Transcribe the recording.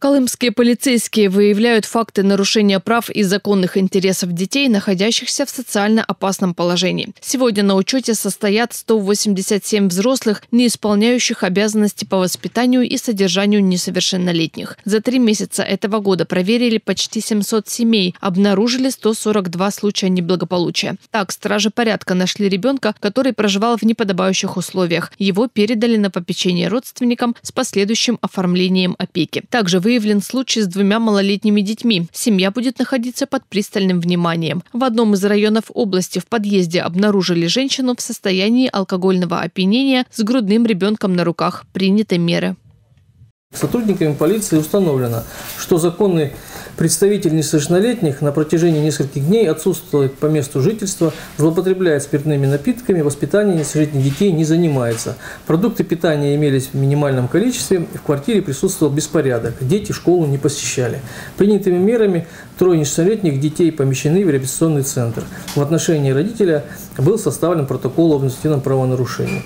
Колымские полицейские выявляют факты нарушения прав и законных интересов детей, находящихся в социально опасном положении. Сегодня на учете состоят 187 взрослых, не исполняющих обязанности по воспитанию и содержанию несовершеннолетних. За три месяца этого года проверили почти 700 семей, обнаружили 142 случая неблагополучия. Так, стражи порядка нашли ребенка, который проживал в неподобающих условиях. Его передали на попечение родственникам с последующим оформлением опеки. Также вы выявлен случай с двумя малолетними детьми. Семья будет находиться под пристальным вниманием. В одном из районов области в подъезде обнаружили женщину в состоянии алкогольного опьянения с грудным ребенком на руках. Приняты меры. Сотрудниками полиции установлено, что законный представитель несовершеннолетних на протяжении нескольких дней отсутствует по месту жительства, злоупотребляет спиртными напитками, воспитание несовершеннолетних детей не занимается. Продукты питания имелись в минимальном количестве, в квартире присутствовал беспорядок, дети школу не посещали. Принятыми мерами трое несовершеннолетних детей помещены в реабилитационный центр. В отношении родителя был составлен протокол об административном правонарушении.